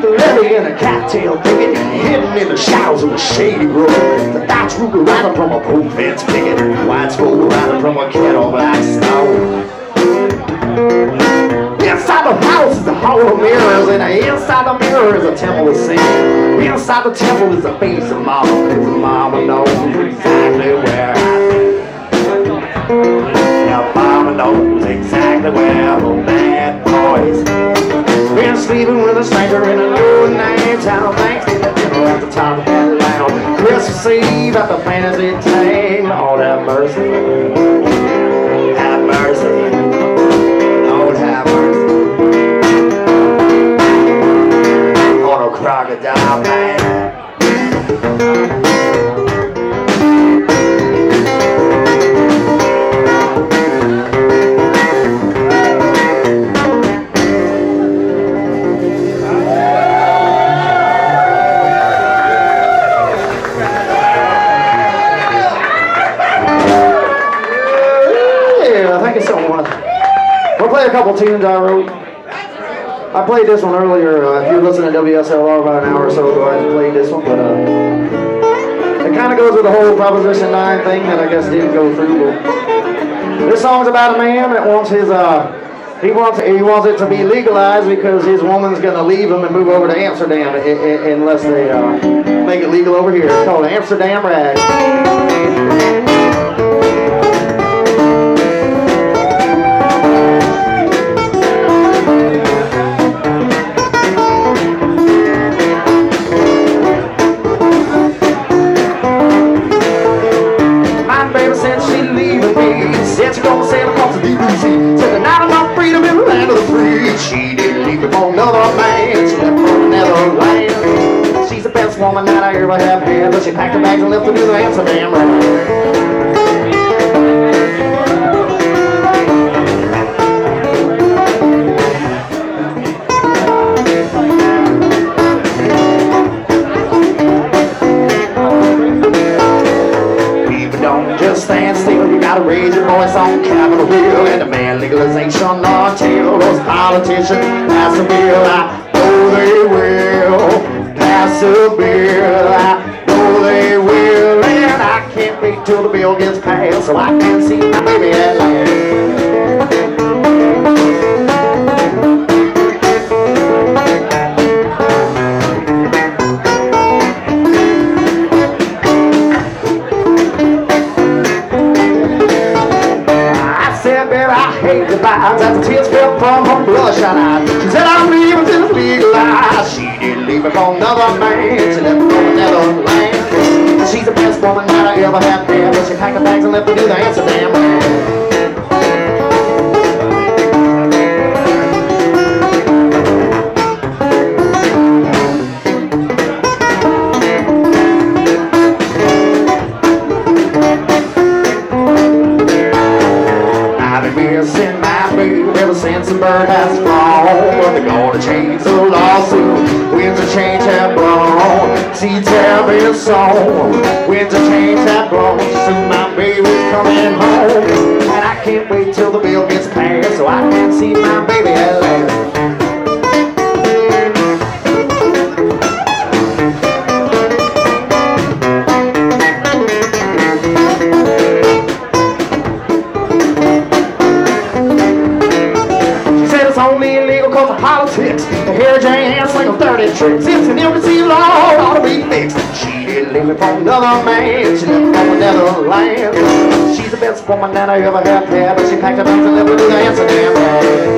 beneath the levee in a cattail thicket, hidden in the shadows of a shady road. The dots root around from a pool fence picket, white smoke around from a kettle black stone. Inside the house is a hall of mirrors, and inside the mirror is a temple of sin. Inside the temple is a face of mama, cause mama knows exactly where I've been. Yeah, mama knows exactly where the bad boys sleeping with a stranger in a new town. Thanksgiving dinner at the top of that lounge. Christmas Eve at the fantasy tame. Lord have mercy. Have mercy. Lord have mercy. On a crocodile man. A couple tunes I wrote. I played this one earlier. Uh, if you listen to WSLR about an hour or so ago, I played this one, but uh, it kind of goes with the whole Proposition 9 thing that I guess didn't go through. But this song's about a man that wants his, uh, he wants he wants it to be legalized because his woman's gonna leave him and move over to Amsterdam unless they uh, make it legal over here. It's called Amsterdam Rag. She packed her bags and left do the Amsterdam. People don't just stand still, you gotta raise your voice on Capitol Hill and demand legalization those politicians pass a bill. I know they will pass a bill. I till the bill gets passed so I can see my baby at hate the vibes as the tears fell from her bloodshot eyes. She said, I'm leaving till it's legalized. She didn't leave it for another man. She left for another I ever have had. But she packed her bags and left to do the Amsterdam. I've been missing ever since the bird has flown. But they're gonna change the lawsuit. Winds of change have blown. Seeds have been sown. Winds of change have blown. Soon my baby's coming home. And I can't wait till the bill gets passed so I can see my baby at dirty tricks. It's an embassy law ought to be fixed. She didn't leave me for another man. She left from another land. She's the best woman that I ever have had. But she packed her bags and left me to the Amsterdam.